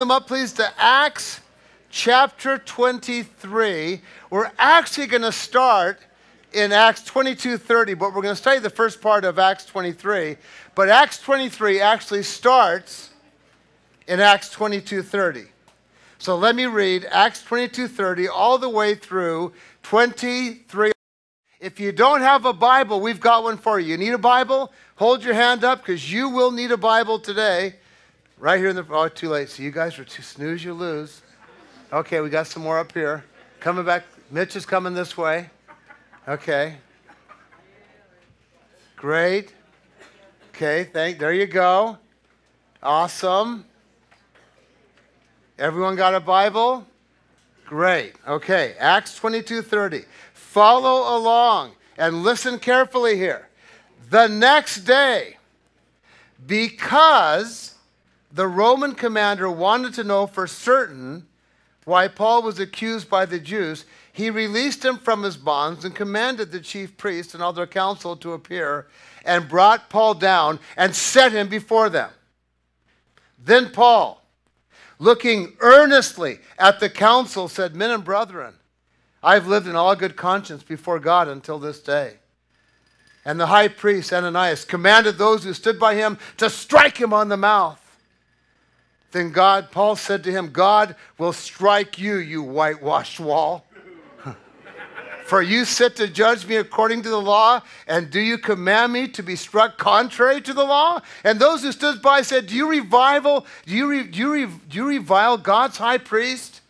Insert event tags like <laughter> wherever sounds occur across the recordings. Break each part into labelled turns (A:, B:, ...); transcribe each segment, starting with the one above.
A: them up, please, to Acts chapter 23. We're actually going to start in Acts 22:30, but we're going to study the first part of Acts 23. But Acts 23 actually starts in Acts 22:30. So let me read Acts 22:30 all the way through 23. If you don't have a Bible, we've got one for you. You need a Bible? Hold your hand up because you will need a Bible today. Right here in the oh, too late. So you guys are too snooze, you lose. Okay, we got some more up here. Coming back. Mitch is coming this way. Okay. Great. Okay, thank there you go. Awesome. Everyone got a Bible? Great. Okay, Acts 22:30. Follow along and listen carefully here. The next day, because the Roman commander wanted to know for certain why Paul was accused by the Jews, he released him from his bonds and commanded the chief priests and all their council to appear and brought Paul down and set him before them. Then Paul, looking earnestly at the council, said, Men and brethren, I've lived in all good conscience before God until this day. And the high priest, Ananias, commanded those who stood by him to strike him on the mouth. Then God, Paul said to him, God will strike you, you whitewashed wall. <laughs> For you sit to judge me according to the law, and do you command me to be struck contrary to the law? And those who stood by said, Do you revival? Do you, re, do you, re, do you revile God's high priest?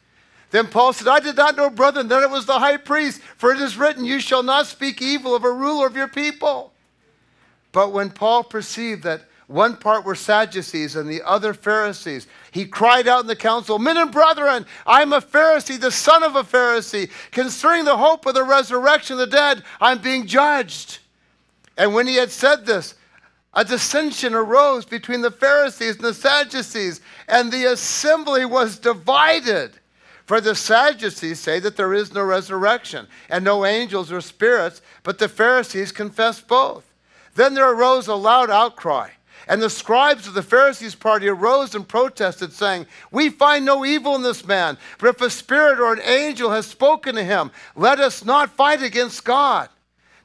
A: Then Paul said, I did not know, brethren, that it was the high priest, for it is written, You shall not speak evil of a ruler of your people. But when Paul perceived that one part were Sadducees and the other Pharisees. He cried out in the council, Men and brethren, I am a Pharisee, the son of a Pharisee. Concerning the hope of the resurrection of the dead, I'm being judged. And when he had said this, a dissension arose between the Pharisees and the Sadducees, and the assembly was divided. For the Sadducees say that there is no resurrection, and no angels or spirits, but the Pharisees confess both. Then there arose a loud outcry and the scribes of the Pharisees' party arose and protested, saying, We find no evil in this man, but if a spirit or an angel has spoken to him, let us not fight against God.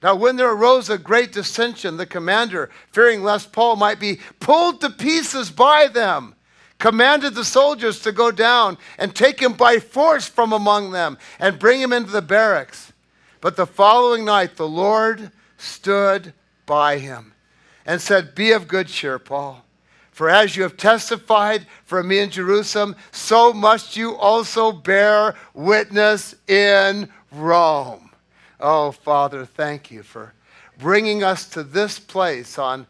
A: Now, when there arose a great dissension, the commander, fearing lest Paul might be pulled to pieces by them, commanded the soldiers to go down and take him by force from among them and bring him into the barracks. But the following night, the Lord stood by him and said, Be of good cheer, Paul. For as you have testified for me in Jerusalem, so must you also bear witness in Rome. Oh, Father, thank you for bringing us to this place on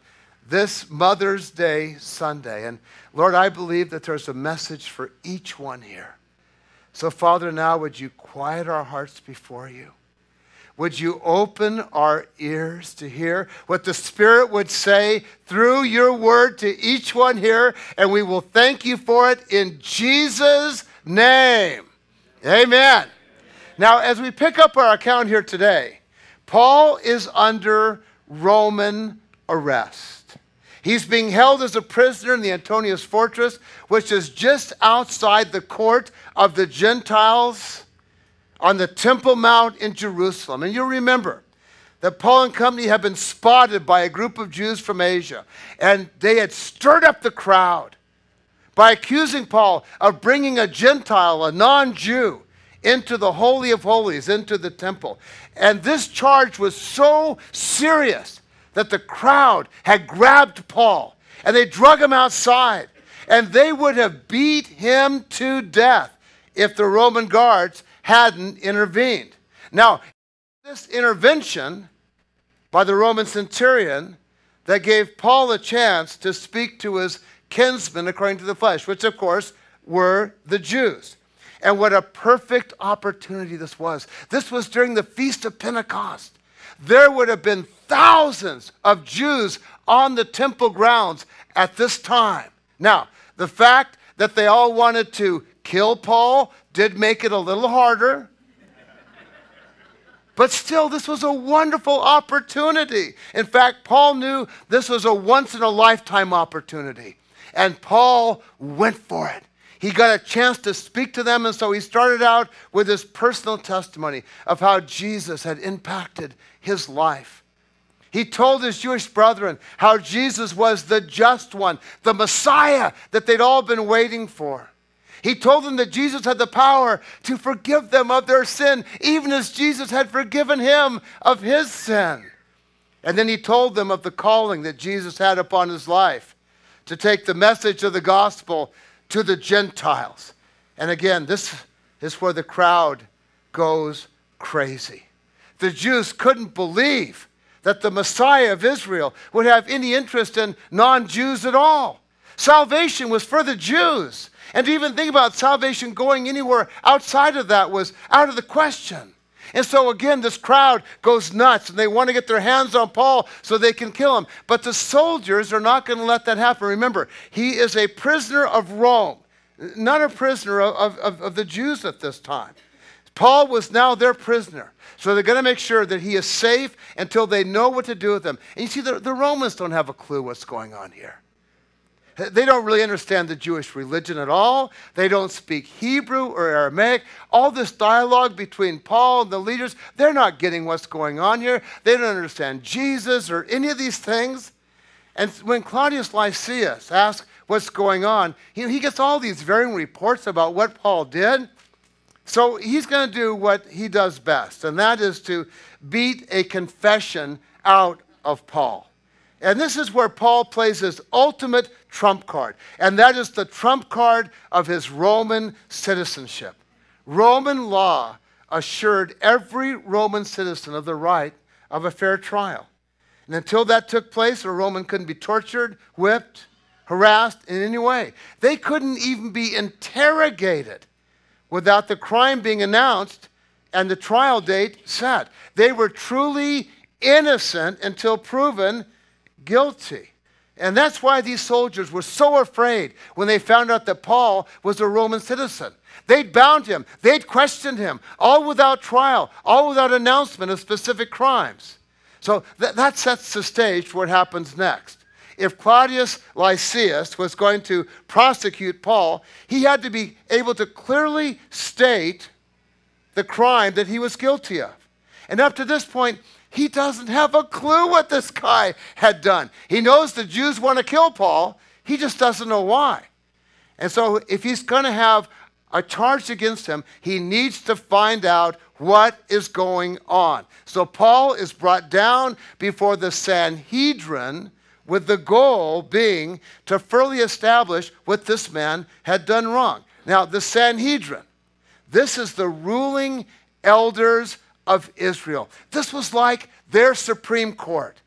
A: this Mother's Day Sunday. And Lord, I believe that there's a message for each one here. So, Father, now would you quiet our hearts before you? Would you open our ears to hear what the Spirit would say through your word to each one here? And we will thank you for it in Jesus' name. Amen. Now, as we pick up our account here today, Paul is under Roman arrest. He's being held as a prisoner in the Antonius fortress, which is just outside the court of the Gentiles on the Temple Mount in Jerusalem. And you'll remember that Paul and company had been spotted by a group of Jews from Asia, and they had stirred up the crowd by accusing Paul of bringing a Gentile, a non Jew, into the Holy of Holies, into the temple. And this charge was so serious that the crowd had grabbed Paul and they drug him outside. And they would have beat him to death if the Roman guards hadn't intervened. Now, this intervention by the Roman centurion that gave Paul a chance to speak to his kinsmen according to the flesh, which of course were the Jews. And what a perfect opportunity this was. This was during the Feast of Pentecost. There would have been thousands of Jews on the temple grounds at this time. Now, the fact that they all wanted to kill Paul did make it a little harder. But still, this was a wonderful opportunity. In fact, Paul knew this was a once in a lifetime opportunity. And Paul went for it. he got a chance to speak to them, and so he started out with his personal testimony of how Jesus had impacted his life. He told his Jewish brethren how Jesus was the just one, the Messiah that they'd all been waiting for. He told them that Jesus had the power to forgive them of their sin, even as Jesus had forgiven him of his sin. And then he told them of the calling that Jesus had upon his life to take the message of the gospel to the Gentiles. And again, this is where the crowd goes crazy. The Jews couldn't believe that the Messiah of Israel would have any interest in non Jews at all. Salvation was for the Jews. And to even think about salvation going anywhere outside of that was out of the question. And so again, this crowd goes nuts and they want to get their hands on Paul so they can kill him. But the soldiers are not going to let that happen. Remember, he is a prisoner of Rome, not a prisoner of, of, of the Jews at this time. Paul was now their prisoner. So they're going to make sure that he is safe until they know what to do with him. And you see, the, the Romans don't have a clue what's going on here. They don't really understand the Jewish religion at all. They don't speak Hebrew or Aramaic. All this dialogue between Paul and the leaders, they're not getting what's going on here. They don't understand Jesus or any of these things. And when Claudius Lysias asks what's going on, he, gets all these varying reports about what Paul did. So he's going to do what he does best, and that is to beat a confession out of Paul. And this is where Paul plays his ultimate trump card, and that is the trump card of his Roman citizenship. Roman law assured every Roman citizen of the right of a fair trial. And until that took place, a Roman couldn't be tortured, whipped, harassed in any way. They couldn't even be interrogated without the crime being announced and the trial date set. They were truly innocent until proven guilty. And that's why these soldiers were so afraid when they found out that Paul was a Roman citizen. They'd bound him, they'd questioned him, all without trial, all without announcement of specific crimes. So th- that sets the stage for what happens next. If Claudius Lysias was going to prosecute Paul, he had to be able to clearly state the crime that he was guilty of. And up to this point, he doesn't have a clue what this guy had done. He knows the Jews want to kill Paul, he just doesn't know why. And so, if he's going to have a charge against him, he needs to find out what is going on. So, Paul is brought down before the Sanhedrin with the goal being to fully establish what this man had done wrong. Now, the Sanhedrin, this is the ruling elders of Israel. This was like their Supreme Court.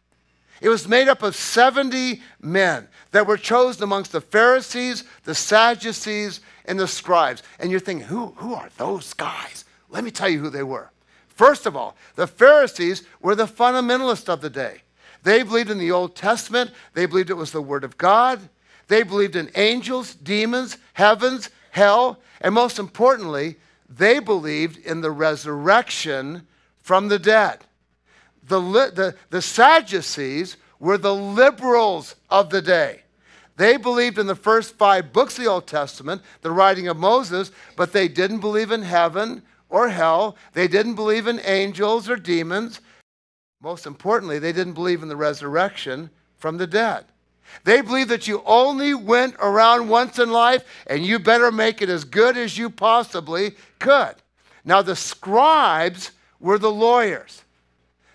A: It was made up of 70 men that were chosen amongst the Pharisees, the Sadducees, and the scribes. And you're thinking, who, who are those guys? Let me tell you who they were. First of all, the Pharisees were the fundamentalists of the day. They believed in the Old Testament, they believed it was the Word of God, they believed in angels, demons, heavens, hell, and most importantly, they believed in the resurrection from the dead. The, the, the Sadducees were the liberals of the day. They believed in the first five books of the Old Testament, the writing of Moses, but they didn't believe in heaven or hell. They didn't believe in angels or demons. Most importantly, they didn't believe in the resurrection from the dead. They believe that you only went around once in life and you better make it as good as you possibly could. Now, the scribes were the lawyers,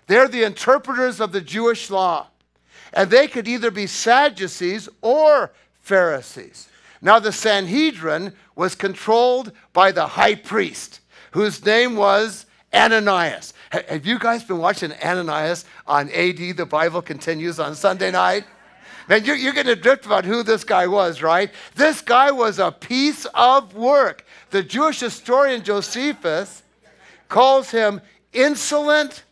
A: they're the interpreters of the Jewish law. And they could either be Sadducees or Pharisees. Now, the Sanhedrin was controlled by the high priest, whose name was Ananias. Have you guys been watching Ananias on AD? The Bible continues on Sunday night. Man, you're, you're getting drift about who this guy was, right? This guy was a piece of work. The Jewish historian Josephus calls him insolent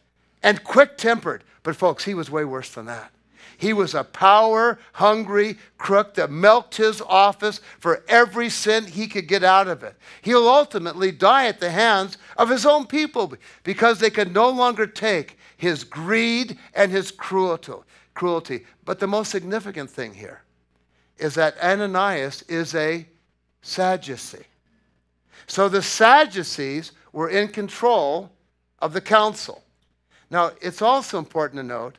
A: and quick tempered. But, folks, he was way worse than that. He was a power hungry crook that milked his office for every cent he could get out of it. He'll ultimately die at the hands of his own people because they could no longer take his greed and his cruelty cruelty. But the most significant thing here is that Ananias is a Sadducee. So the Sadducees were in control of the council. Now, it's also important to note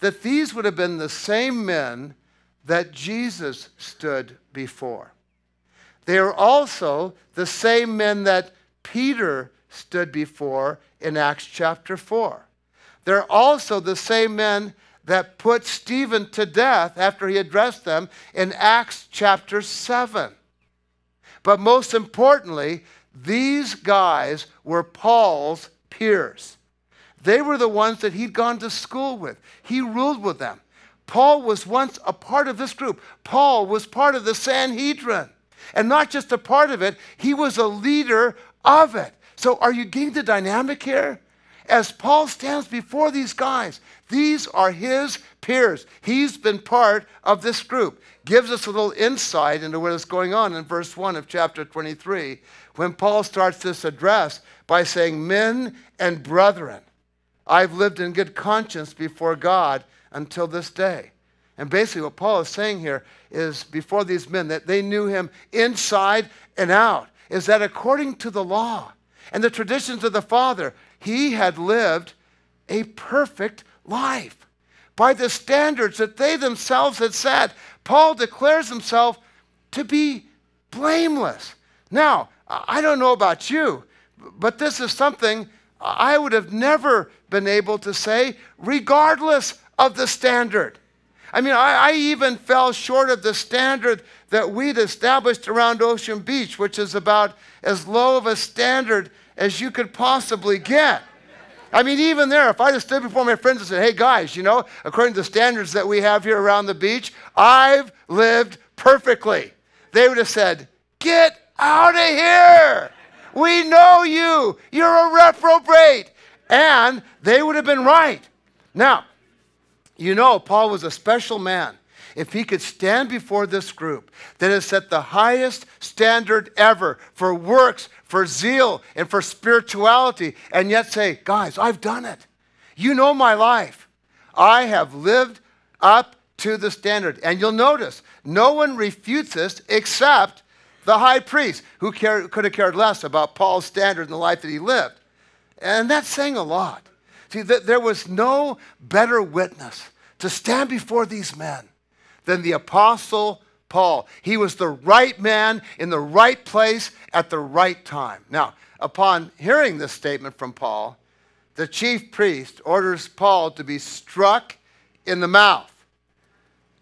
A: that these would have been the same men that Jesus stood before. They are also the same men that Peter stood before in Acts chapter 4. They're also the same men that put Stephen to death after he addressed them in Acts chapter 7. But most importantly, these guys were Paul's peers. They were the ones that he'd gone to school with, he ruled with them. Paul was once a part of this group. Paul was part of the Sanhedrin. And not just a part of it, he was a leader of it. So, are you getting the dynamic here? As Paul stands before these guys, these are his peers. He's been part of this group. Gives us a little insight into what is going on in verse 1 of chapter 23 when Paul starts this address by saying, Men and brethren, I've lived in good conscience before God until this day. And basically, what Paul is saying here is before these men that they knew him inside and out, is that according to the law and the traditions of the Father, he had lived a perfect life by the standards that they themselves had set. Paul declares himself to be blameless. Now, I don't know about you, but this is something I would have never been able to say, regardless of the standard. I mean, I, I, even fell short of the standard that we'd established around Ocean Beach, which is about as low of a standard as you could possibly get. I mean, even there, if I just stood before my friends and said, hey guys, you know, according to the standards that we have here around the beach, I've lived perfectly. They would have said, get out of here. We know you. You're a reprobate. And they would have been right. Now, you know, Paul was a special man if he could stand before this group that has set the highest standard ever for works, for zeal, and for spirituality, and yet say, Guys, I've done it. You know my life. I have lived up to the standard. And you'll notice, no one refutes this except the high priest, who cared, could have cared less about Paul's standard in the life that he lived. And that's saying a lot. See, there was no better witness to stand before these men than the apostle Paul. He was the right man in the right place at the right time. Now, upon hearing this statement from Paul, the chief priest orders Paul to be struck in the mouth.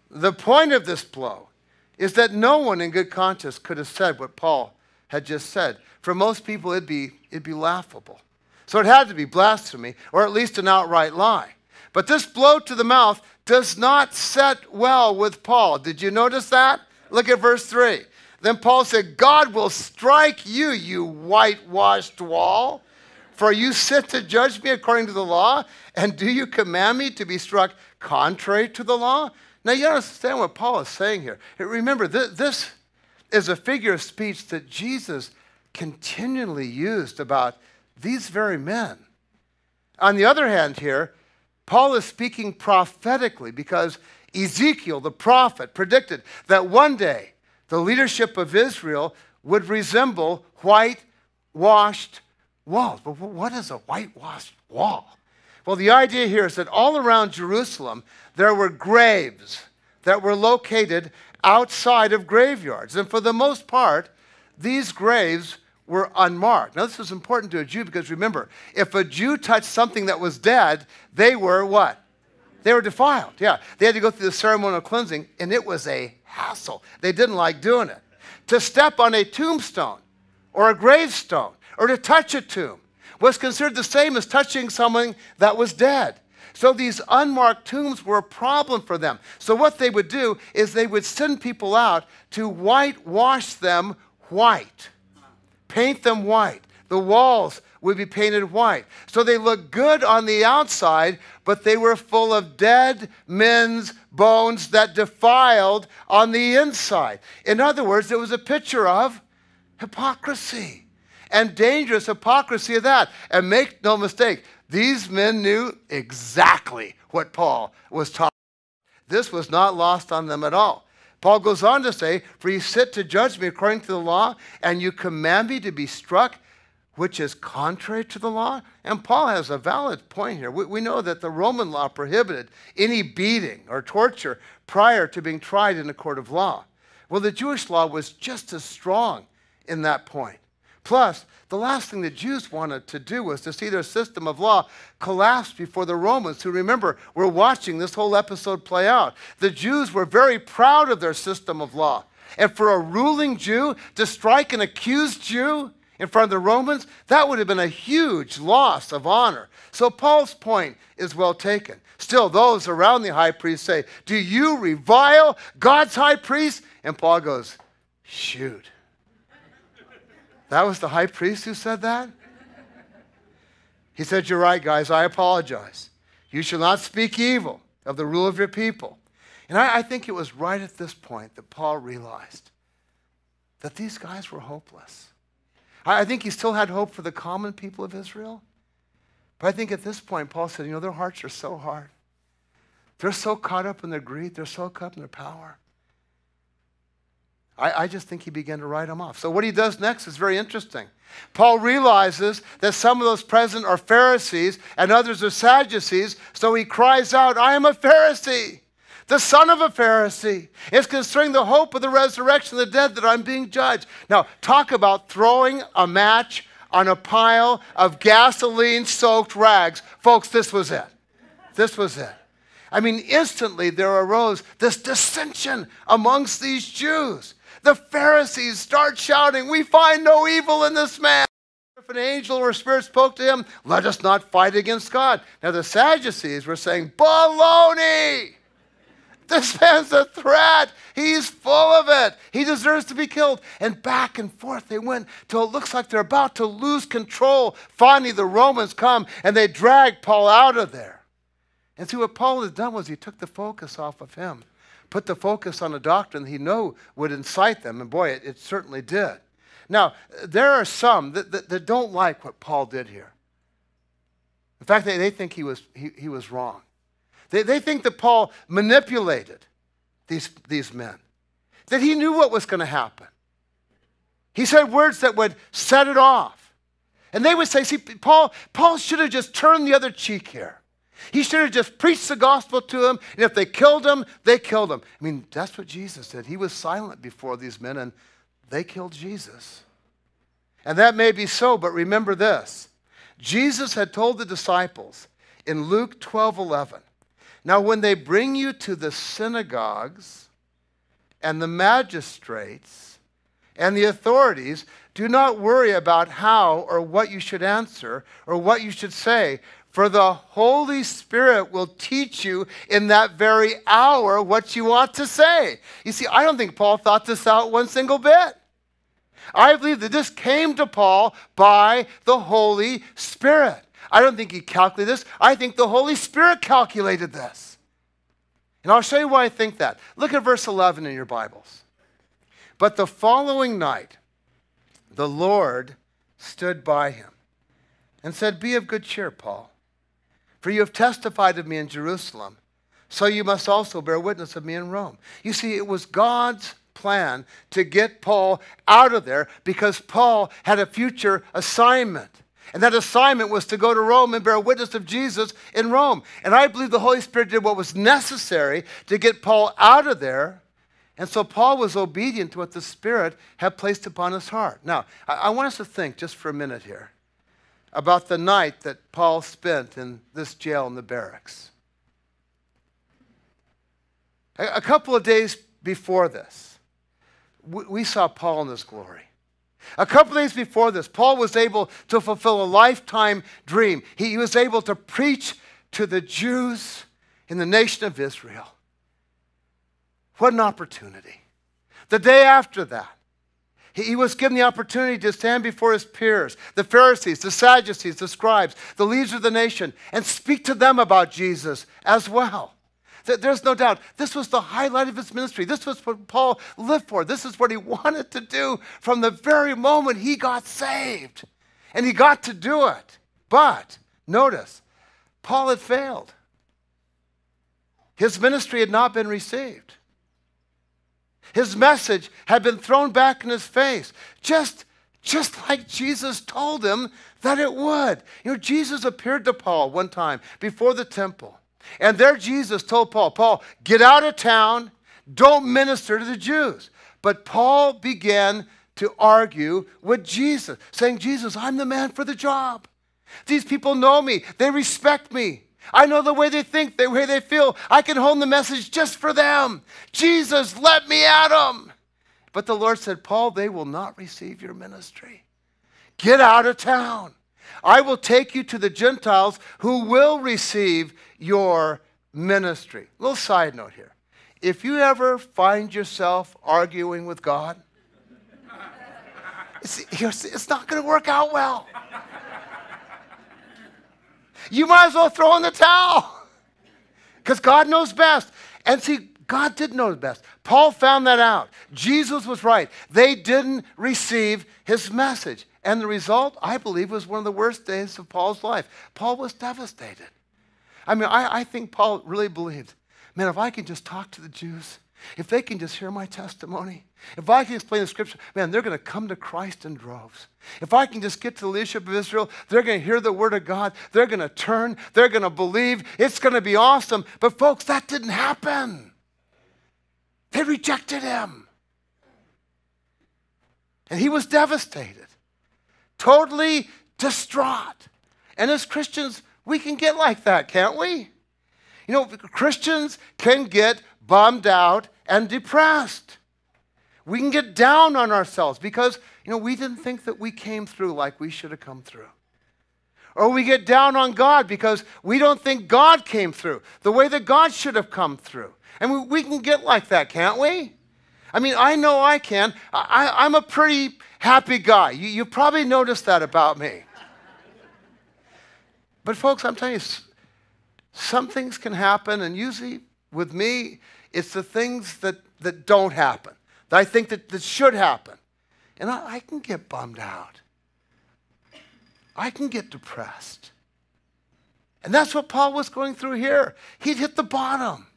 A: The point of this blow is that no one in good conscience could have said what Paul had just said. For most people, it'd be, it'd be laughable. So it had to be blasphemy, or at least an outright lie. But this blow to the mouth does not set well with Paul. Did you notice that? Look at verse 3. Then Paul said, God will strike you, you whitewashed wall. For you sit to judge me according to the law, and do you command me to be struck contrary to the law? Now, you understand what Paul is saying here. Remember, this is a figure of speech that Jesus continually used about these very men. On the other hand, here, Paul is speaking prophetically because Ezekiel, the prophet, predicted that one day the leadership of Israel would resemble whitewashed walls. But what is a whitewashed wall? Well, the idea here is that all around Jerusalem, there were graves that were located outside of graveyards. And for the most part, these graves were unmarked. Now, this is important to a Jew because remember, if a Jew touched something that was dead, they were what? They were defiled. Yeah. They had to go through the ceremonial cleansing, and it was a hassle. They didn't like doing it. To step on a tombstone or a gravestone or to touch a tomb was considered the same as touching someone that was dead. So these unmarked tombs were a problem for them. So what they would do is they would send people out to whitewash them white paint them white. The walls would be painted white. So they looked good on the outside, but they were full of dead men's bones that defiled on the inside. In other words, it was a picture of hypocrisy and dangerous hypocrisy of that. And make no mistake, these men knew exactly what Paul was talking. This was not lost on them at all. Paul goes on to say, For you sit to judge me according to the law, and you command me to be struck, which is contrary to the law. And Paul has a valid point here. We, we know that the Roman law prohibited any beating or torture prior to being tried in a court of law. Well, the Jewish law was just as strong in that point. Plus, the last thing the Jews wanted to do was to see their system of law collapse before the Romans, who remember, were watching this whole episode play out. The Jews were very proud of their system of law. And for a ruling Jew to strike an accused Jew in front of the Romans, that would have been a huge loss of honor. So Paul's point is well taken. Still, those around the high priest say, Do you revile God's high priest? And Paul goes, Shoot. That was the high priest who said that? He said, You're right, guys. I apologize. You shall not speak evil of the rule of your people. And I, I, think it was right at this point that Paul realized that these guys were hopeless. I, I think he still had hope for the common people of Israel. But I think at this point, Paul said, You know, their hearts are so hard. They're so caught up in their greed, they're so caught up in their power. I, I, just think he began to write them off. So, what he does next is very interesting. Paul realizes that some of those present are Pharisees and others are Sadducees, so he cries out, I am a Pharisee, the son of a Pharisee. It's concerning the hope of the resurrection of the dead that I'm being judged. Now, talk about throwing a match on a pile of gasoline soaked rags. Folks, this was it. This was it. I mean, instantly there arose this dissension amongst these Jews. The Pharisees start shouting, We find no evil in this man. If an angel or spirit spoke to him, let us not fight against God. Now the Sadducees were saying, Baloney! This man's a threat. He's full of it. He deserves to be killed. And back and forth they went till it looks like they're about to lose control. Finally, the Romans come and they drag Paul out of there. And see, what Paul had done was he took the focus off of him put the focus on a doctrine he knew would incite them. And boy, it, it certainly did. Now, there are some that, that, that, don't like what Paul did here. In fact, they, they think he was, he, he was wrong. They, they think that Paul manipulated these, these men, that he knew what was going to happen. He said words that would set it off. And they would say, see, Paul, Paul should have just turned the other cheek here. He should have just preached the gospel to them, and if they killed him, they killed him. I mean, that's what Jesus did. He was silent before these men, and they killed Jesus. And that may be so, but remember this Jesus had told the disciples in Luke 12 11, Now, when they bring you to the synagogues and the magistrates and the authorities, do not worry about how or what you should answer or what you should say for the Holy Spirit will teach you in that very hour what you ought to say. You see, I don't think Paul thought this out one single bit. I believe that this came to Paul by the Holy Spirit. I don't think he calculated this. I think the Holy Spirit calculated this. And I'll show you why I think that. Look at verse 11 in your Bibles. But the following night, the Lord stood by him and said, Be of good cheer, Paul. For you have testified of me in Jerusalem, so you must also bear witness of me in Rome. You see, it was God's plan to get Paul out of there because Paul had a future assignment. And that assignment was to go to Rome and bear witness of Jesus in Rome. And I believe the Holy Spirit did what was necessary to get Paul out of there. And so Paul was obedient to what the Spirit had placed upon his heart. Now, I, want us to think just for a minute here about the night that Paul spent in this jail in the barracks. A couple of days before this, we saw Paul in his glory. A couple of days before this, Paul was able to fulfill a lifetime dream. He was able to preach to the Jews in the nation of Israel. What an opportunity. The day after that, he was given the opportunity to stand before his peers, the Pharisees, the Sadducees, the scribes, the leaders of the nation, and speak to them about Jesus as well. There's no doubt. This was the highlight of his ministry. This was what Paul lived for. This is what he <laughs> wanted to do from the very moment he got saved. And he got to do it. But notice, Paul had failed. His ministry had not been received. His message had been thrown back in his face, just, just like Jesus told him that it would. You know, Jesus appeared to Paul one time before the temple. And there Jesus told Paul, Paul, get out of town, don't minister to the Jews. But Paul began to argue with Jesus, saying, Jesus, I'm the man for the job. These people know me, they respect me. I know the way they think, the way they feel. I can hone the message just for them. Jesus, let me at them. But the Lord said, Paul, they will not receive your ministry. Get out of town. I will take you to the Gentiles who will receive your ministry. Little side note here. If you ever find yourself arguing with God, <laughs> it's, it's not going to work out well. You might as well throw in the towel <laughs> because God knows best. And see, God did know the best. Paul found that out. Jesus was right. They didn't receive his message. And the result, I believe, was one of the worst days of Paul's life. Paul was devastated. I mean, I, I think Paul really believed, man, if I can just talk to the Jews, if they can just hear my testimony, if I can explain the scripture, man, they're going to come to Christ in droves. If I can just get to the leadership of Israel, they're going to hear the word of God. They're going to turn. They're going to believe. It's going to be awesome. But, folks, that didn't happen. They rejected him. And he was devastated, totally distraught. And as Christians, we can get like that, can't we? You know, Christians can get bummed out and depressed. We can get down on ourselves because, you know, we didn't think that we came through like we should have come through. Or we get down on God because we don't think God came through the way that God should have come through. And we, we can get like that, can't we? I mean, I know I can. I, am a pretty happy guy. You, you probably noticed that about me. But, folks, I'm telling you, some things can happen, and usually with me, it's the things that, that don't happen that I think that, that should happen. And I, I can get bummed out. I can get depressed. And that's what Paul was going through here. He'd hit the bottom.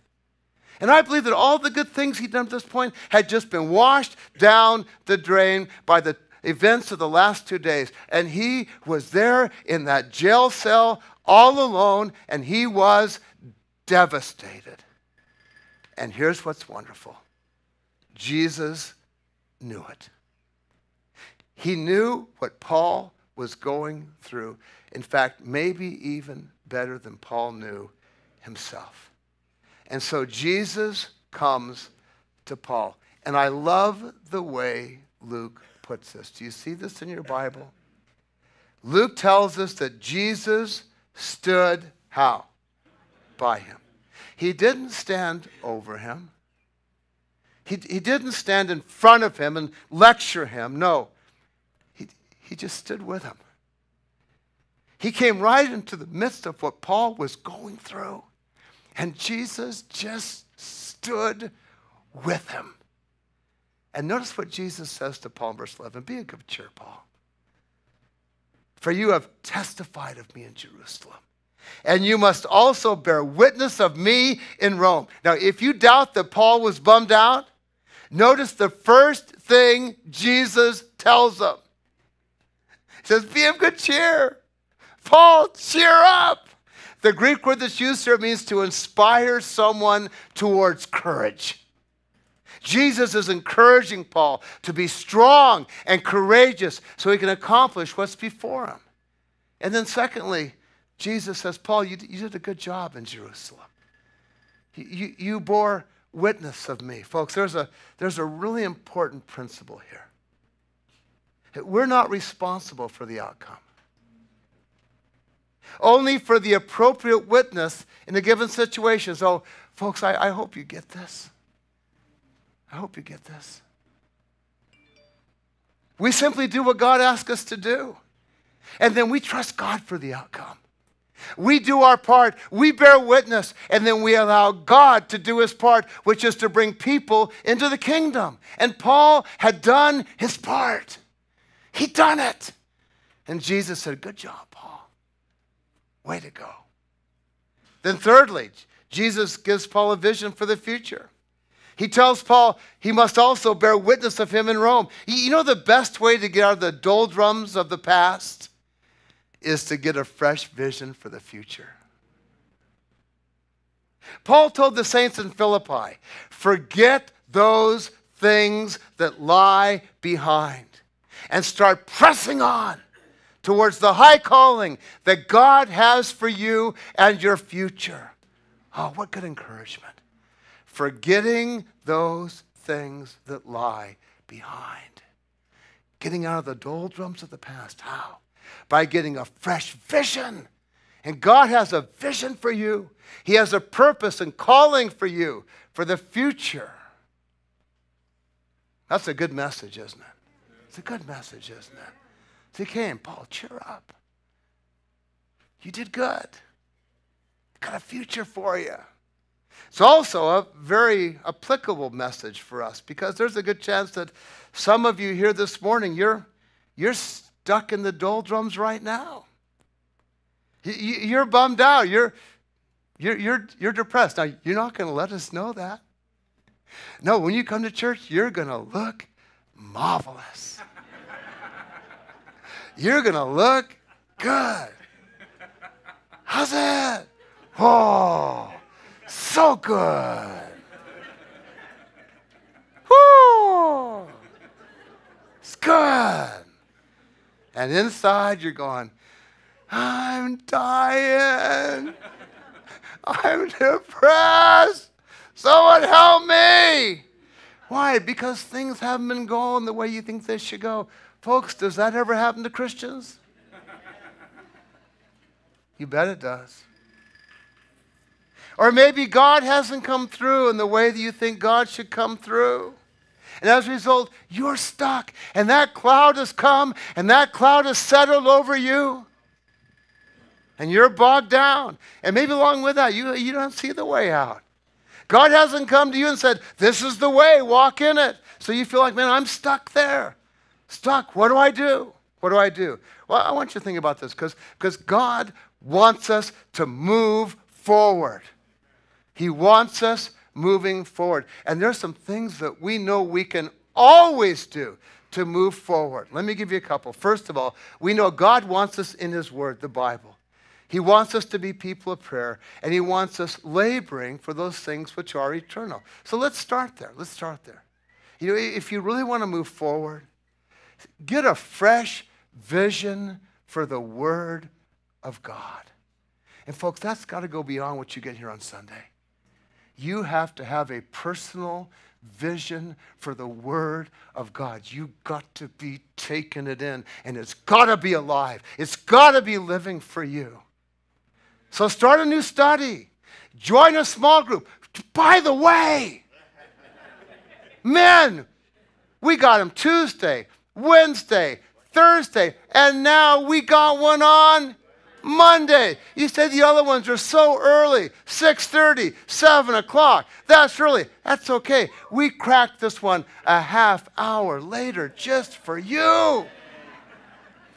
A: And I believe that all the good things he'd done at this point had just been washed down the drain by the events of the last two days. And he was there in that jail cell all alone, and he was devastated. And here's what's wonderful Jesus knew it. He knew what Paul was going through. In fact, maybe even better than Paul knew himself. And so Jesus comes to Paul. And I love the way Luke puts this. Do you see this in your Bible? Luke tells us that Jesus stood how? By him. He didn't stand over him. He, he didn't stand in front of him and lecture him. No, he, he just stood with him. He came right into the midst of what Paul was going through. And Jesus just stood with him. And notice what Jesus says to Paul verse 11 Be of good cheer, Paul. For you have testified of me in Jerusalem. And you must also bear witness of me in Rome. Now, if you doubt that Paul was bummed out, Notice the first thing Jesus tells them. He says, Be of good cheer. Paul, cheer up. The Greek word that's used here means to inspire someone towards courage. Jesus is encouraging Paul to be strong and courageous so he can accomplish what's before him. And then, secondly, Jesus says, Paul, you, you did a good job in Jerusalem. You, you, bore witness of me. Folks, there's a, there's a really important principle here. We're not responsible for the outcome. Only for the appropriate witness in a given situation. So, folks, I, I hope you get this. I hope you get this. We simply do what God asks us to do. And then we trust God for the outcome. We do our part, we bear witness, and then we allow God to do his part, which is to bring people into the kingdom. And Paul had done his part. He'd done it. And Jesus said, Good job, Paul. Way to go. Then, thirdly, Jesus gives Paul a vision for the future. He tells Paul he must also bear witness of him in Rome. You know the best way to get out of the doldrums of the past is to get a fresh vision for the future. Paul told the saints in Philippi, forget those things that lie behind and start pressing on towards the high calling that God has for you and your future. Oh, what good encouragement. Forgetting those things that lie behind. Getting out of the doldrums of the past. How? By getting a fresh vision. And God has a vision for you. He has a purpose and calling for you for the future. That's a good message, isn't it? It's a good message, isn't it? So he came, Paul, cheer up. You did good. Got a future for you. It's also a very applicable message for us because there's a good chance that some of you here this morning, you're, you're stuck in the doldrums right now. You're bummed out. You're, you're, you're, you're depressed. Now, you're not going to let us know that. No, when you come to church, you're going to look marvelous. <laughs> You're going to look good. How's that? Oh, so good. Whoo! It's good. And inside, you're going, I'm dying. I'm depressed. Someone help me. Why? Because things haven't been going the way you think they should go. Folks, does that ever happen to Christians? You bet it does. Or maybe God hasn't come through in the way that you think God should come through. And as a result, you're stuck. And that cloud has come and that cloud has settled over you. And you're bogged down. And maybe along with that, you, you don't see the way out. God hasn't come to you and said, This is the way, walk in it. So you feel like, man, I'm stuck there. Stuck. What do I do? What do I do? Well, I want you to think about this because God wants us to move forward. He wants us moving forward. And there's some things that we know we can always do to move forward. Let me give you a couple. First of all, we know God wants us in His Word, the Bible. He wants us to be people of prayer, and He wants us laboring for those things which are eternal. So let's start there. Let's start there. You know, if you really want to move forward, get a fresh vision for the Word of God. And folks, that's got to go beyond what you get here on Sunday. You have to have a personal vision for the Word of God. You got to be taking it in, and it's got to be alive. It's got to be living for you. So start a new study. Join a small group. By the way, men, we got them Tuesday, Wednesday, Thursday, and now we got one on Monday. You said the other ones are so early, 6:30, 7 o'clock. That's early. That's okay. We cracked this one a half hour later just for you.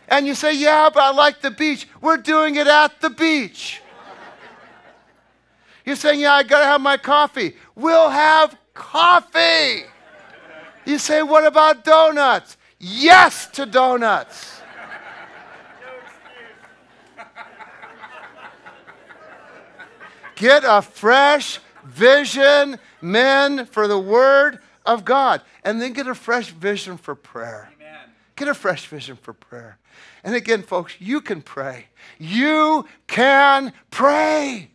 A: And you say, yeah, but I like the beach. We're doing it at the beach. You're saying, Yeah, I got to have my coffee. We'll have coffee. You say, What about donuts? Yes to donuts. Get a fresh vision, men, for the Word of God. And then get a fresh vision for prayer. Amen. Get a fresh vision for prayer. And again, folks, you can pray. You can pray.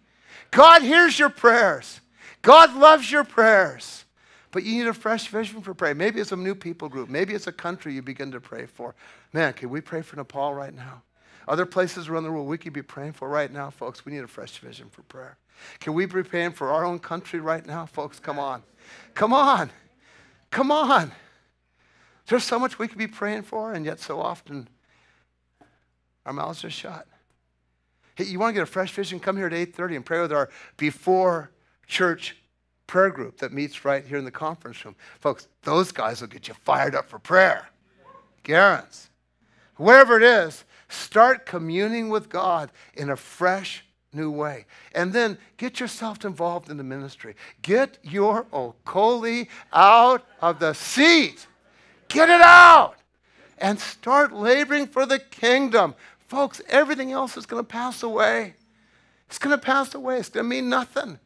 A: God hears your prayers. God loves your prayers. But you need a fresh vision for prayer. Maybe it's a new people group. Maybe it's a country you begin to pray for. Man, can we pray for Nepal right now? Other places around the world we could be praying for right now, folks. We need a fresh vision for prayer. Can we be praying for our own country right now, folks? Come on. Come on. Come on. There's so much we could be praying for, and yet so often our mouths are shut. Hey, you want to get a fresh vision? Come here at 8:30 and pray with our before church prayer group that meets right here in the conference room. Folks, those guys will get you fired up for prayer. Guarantee. Wherever it is, start communing with God in a fresh, new way. And then get yourself involved in the ministry. Get your okole out of the seat. Get it out and start laboring for the kingdom. Folks, everything else is going to pass away. It's going to pass away. It's going to mean nothing.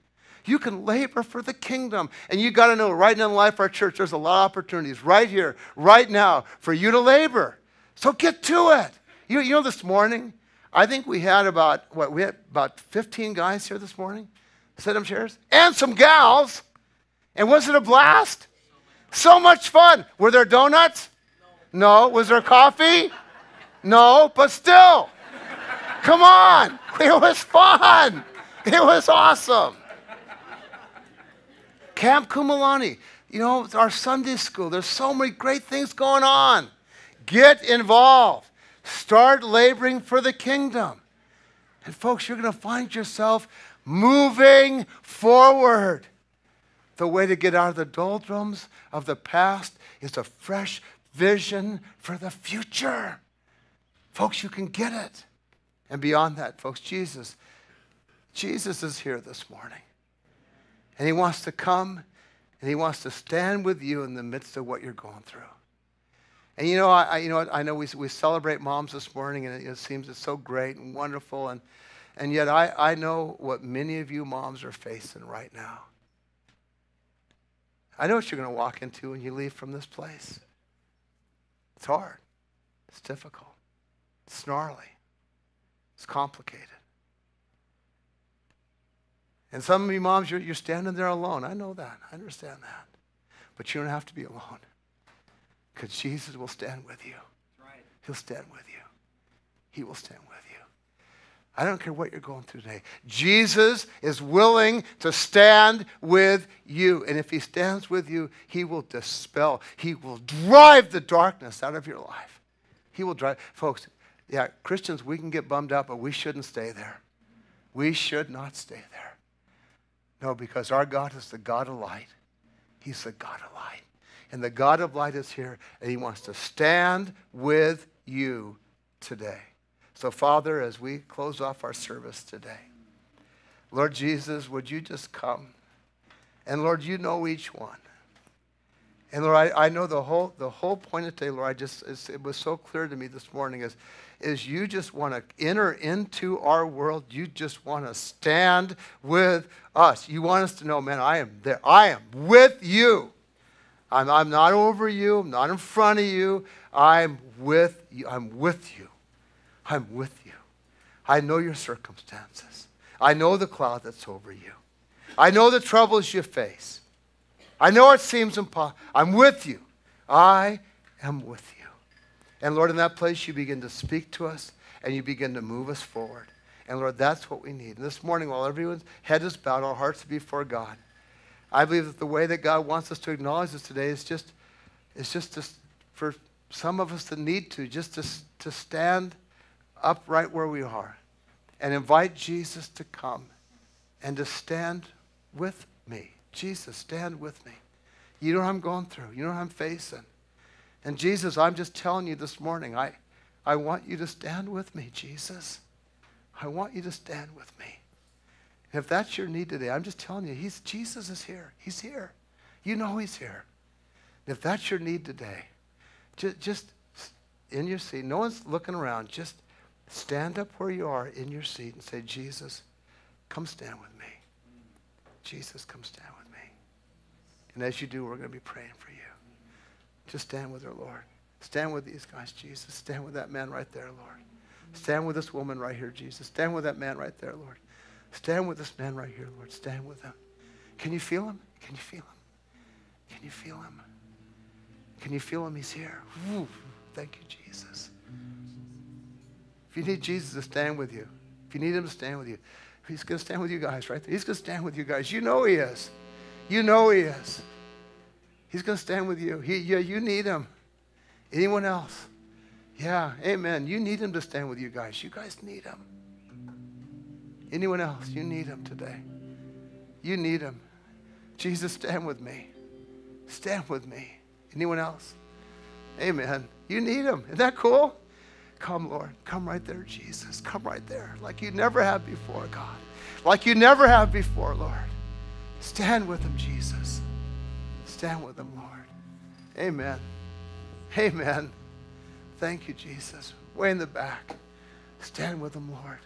A: You can labor for the kingdom. And you got to know right now in Life Our Church, there's a lot of opportunities right here, right now, for you to labor. So get to it. You, you know, this morning, I think we had about, what, we had about 15 guys here this morning, sit in chairs, and some gals. And was it a blast? So much fun. Were there donuts? No. Was there coffee? No, but still. Come on. <laughs> It was fun. It was awesome. Camp Kumulani. You know, our Sunday school. There's so many great things going on. Get involved. Start laboring for the kingdom. And folks, you're going to find yourself moving forward. The way to get out of the doldrums of the past is a fresh vision for the future. Folks, you can get it. And beyond that, folks, Jesus, Jesus is here this morning. And he wants to come and he wants to stand with you in the midst of what you're going through. And you know, I, you know, I know we, we celebrate moms this morning, and it, it seems it's so great and wonderful. And, and yet, I, I know what many of you moms are facing right now. I know what you're going to walk into when you leave from this place. It's hard, it's difficult, it's gnarly, it's complicated. And some of you moms, you're, you're standing there alone. I know that. I understand that. But you don't have to be alone. Because Jesus will stand with you. Right. He'll stand with you. He will stand with you. I don't care what you're going through today. Jesus is willing to stand with you. And if he stands with you, he will dispel, he will drive the darkness out of your life. He will drive. Folks, yeah, Christians, we can get bummed out, but we shouldn't stay there. We should not stay there. No, because our God is the God of light. He's the God of light. And the God of light is here, and He wants to stand with you today. So, Father, as we close off our service today, Lord Jesus, would you just come? And Lord, you know each one. And Lord, I, I know the whole, the whole point of today, Lord, I just, it was so clear to me this morning is, is you just want to enter into our world. You just want to stand with us. You want us to know, man, I am there. I am with you. I'm, I'm not over you. I'm not in front of you. I'm with you. I'm with you. I'm with you. I know your circumstances. I know the cloud that's over you. I know the troubles you face. I know it seems impossible. I'm with you. I am with you. And Lord, in that place, you begin to speak to us and you begin to move us forward. And Lord, that's what we need. And this morning, while everyone's head is bowed, our hearts before God, I believe that the way that God wants us to acknowledge this today is just, is just to, for some of us that need to, just to, to stand up right where we are and invite Jesus to come and to stand with me. Jesus, stand with me. You know what I'm going through. You know what I'm facing. And Jesus, I'm just telling you this morning, I, I want you to stand with me, Jesus. I want you to stand with me. If that's your need today, I'm just telling you, he's, Jesus is here. He's here. You know he's here. If that's your need today, just, just in your seat, no one's looking around, just stand up where you are in your seat and say, Jesus, come stand with me. Jesus, come stand with me. And as you do, we're going to be praying for you. Just stand with her, Lord. Stand with these guys, Jesus. Stand with that man right there, Lord. Stand with this woman right here, Jesus. Stand with that man right there, Lord. Stand with this man right here, Lord. Stand with him. Can you feel him? Can you feel him? Can you feel him? Can you feel him? He's here. Woo. Thank you, Jesus. If you need Jesus to stand with you, if you need him to stand with you, he's going to stand with you guys right there. He's going to stand with you guys. You know he is. You know he is. He's going to stand with you. He, yeah, you need him. Anyone else? Yeah, amen. You need him to stand with you guys. You guys need him. Anyone else? You need him today. You need him. Jesus, stand with me. Stand with me. Anyone else? Amen. You need him. Isn't that cool? Come, Lord. Come right there, Jesus. Come right there, like you never have before, God. Like you never have before, Lord. Stand with him, Jesus. Stand with him, Lord. Amen. Amen. Thank you, Jesus. Way in the back. Stand with him, Lord.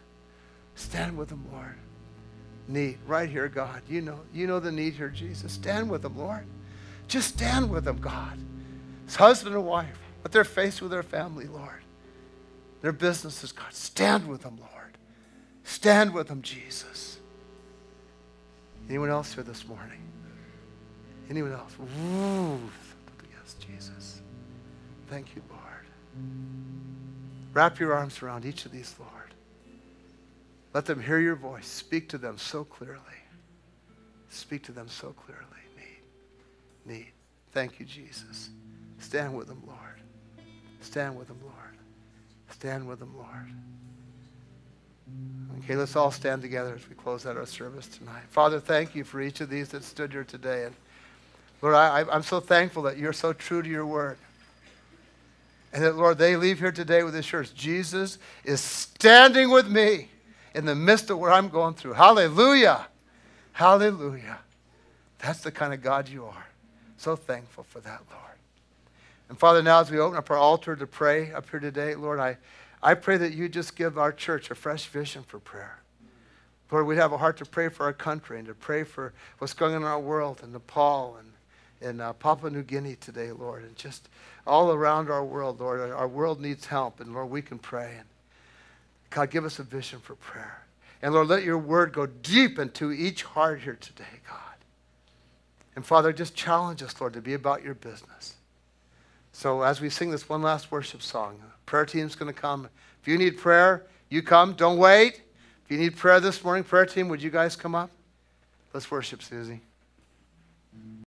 A: Stand with them, Lord. Need right here, God. You know, you know the need here, Jesus. Stand with them, Lord. Just stand with them, God. It's husband and wife, what they're faced with their family, Lord. Their businesses, God. Stand with them, Lord. Stand with them, Jesus. Anyone else here this morning? Anyone else? Ooh. Yes, Jesus. Thank you, Lord. Wrap your arms around each of these, Lord. Let them hear your voice. Speak to them so clearly. Speak to them so clearly. Need. Need. Thank you, Jesus. Stand with them, Lord. Stand with them, Lord. Stand with them, Lord. Okay, let's all stand together as we close out our service tonight. Father, thank you for each of these that stood here today. And Lord, I, I'm so thankful that you're so true to your word. And that, Lord, they leave here today with assurance Jesus is standing with me in the midst of what I'm going through. Hallelujah. Hallelujah. That's the kind of God you are. So thankful for that, Lord. And Father, now as we open up our altar to pray up here today, Lord, I, I pray that you just give our church a fresh vision for prayer. Lord, we'd have a heart to pray for our country and to pray for what's going on in our world in Nepal and in uh, Papua New Guinea today, Lord, and just all around our world, Lord. Our world needs help, and Lord, we can pray. And God, give us a vision for prayer. And Lord, let your word go deep into each heart here today, God. And Father, just challenge us, Lord, to be about your business. So as we sing this one last worship song, prayer team's going to come. If you need prayer, you come. Don't wait. If you need prayer this morning, prayer team, would you guys come up? Let's worship, Susie.